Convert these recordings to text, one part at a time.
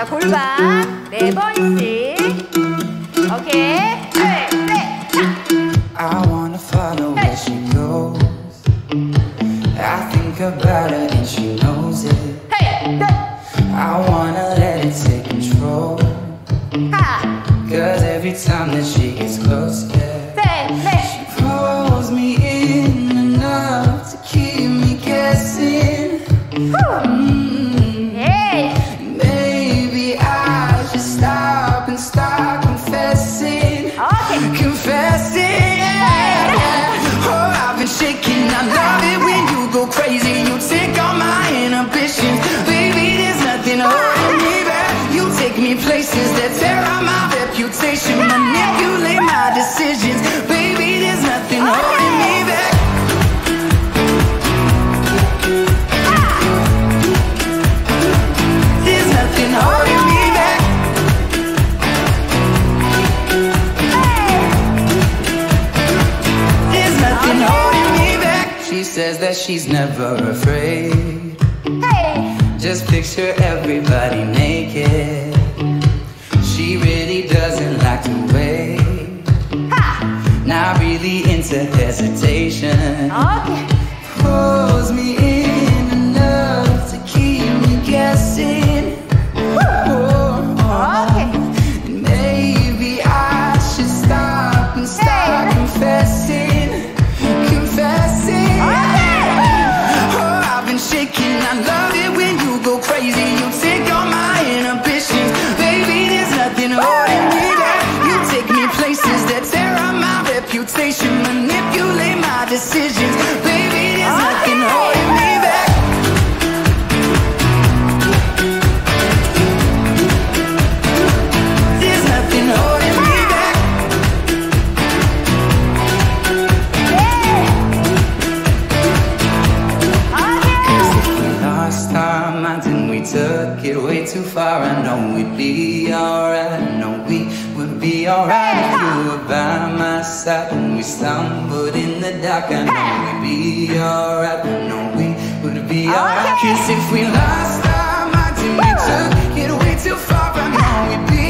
자, 골반 네 번씩. 오케이. 둘, 셋, I wanna follow where she goes. I think about it and she knows it. Hey, I wanna let it take control. Cause every time that she gets close, yeah. says she's never afraid. Hey! Just picture everybody naked. She really doesn't like to wait. Ha! Not really into hesitation. Okay. would be alright. No, we would be alright you were by my side. When we stumbled in the dark, I know we'd be alright. No, we would be alright. Cause if we lost our minds and we took it way too far, I know we'd be alright.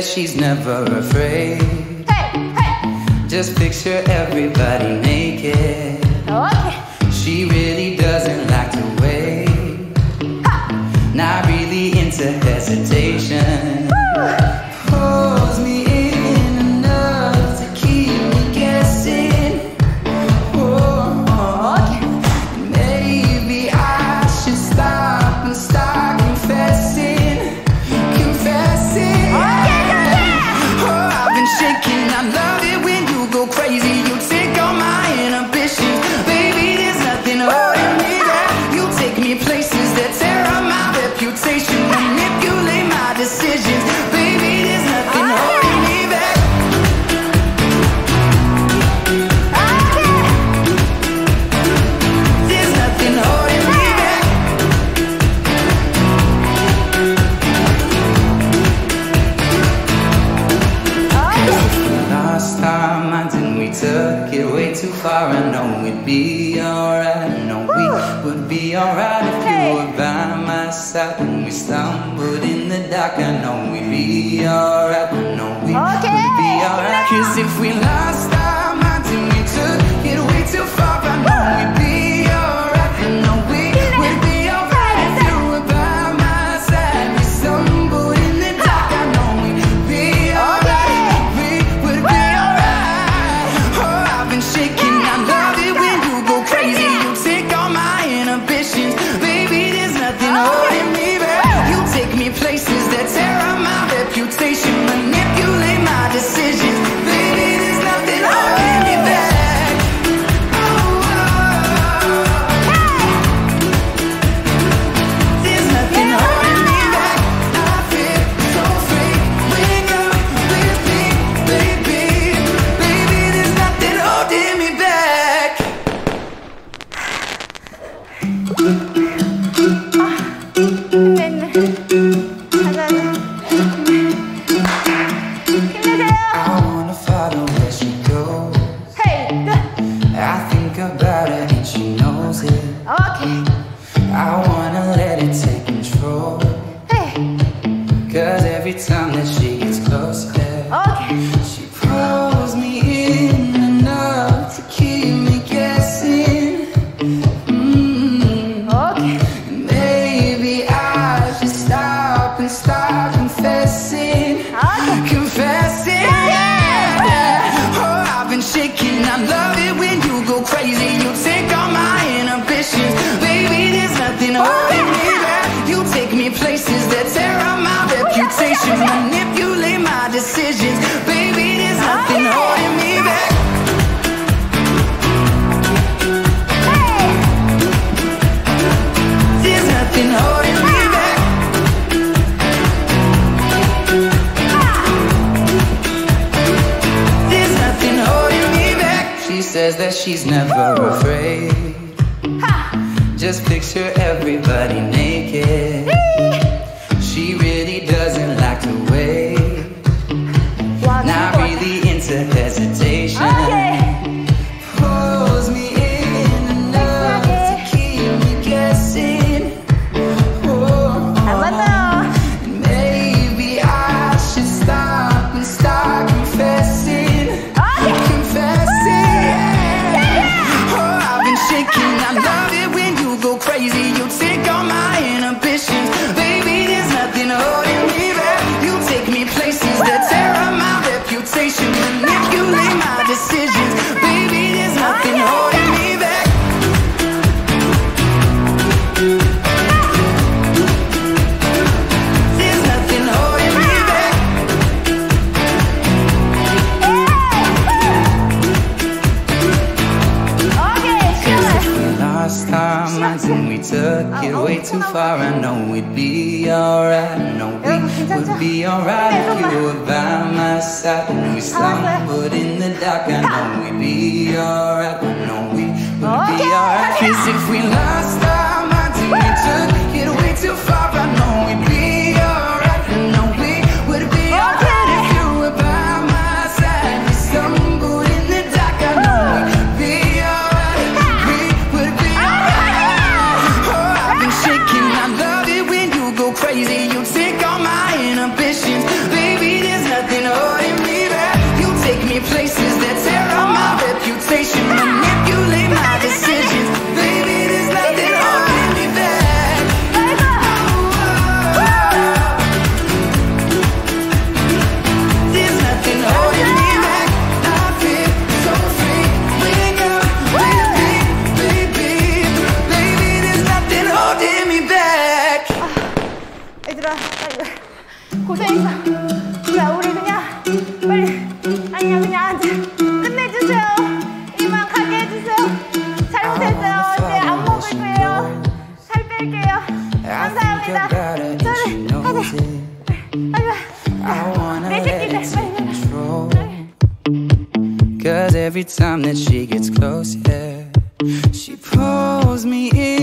says she's never afraid. Hey, hey. Just picture everybody naked. Oh, okay. She really doesn't like to wait. Ha. Not really into hesitation. we took it way too far. I know we'd be alright. I know we would be alright if you were by my side. When we stumbled in the dark, I know we'd be alright. I know we okay. would be alright. Cause if we lost places that terrible. decisions. Baby, there's nothing oh, holding me back. There's nothing holding me ah. back. Ah. There's nothing holding me back. She says that she's never Ooh. afraid. Ha. Just picture everybody naked. Hey. She and we took it way too far. I know we'd be alright. I know we would be alright if you were by my side. When we stumbled in the dark, I know we'd be alright. I know we would be alright. Cause if we lost every time that she gets close, yeah. She pulls me in.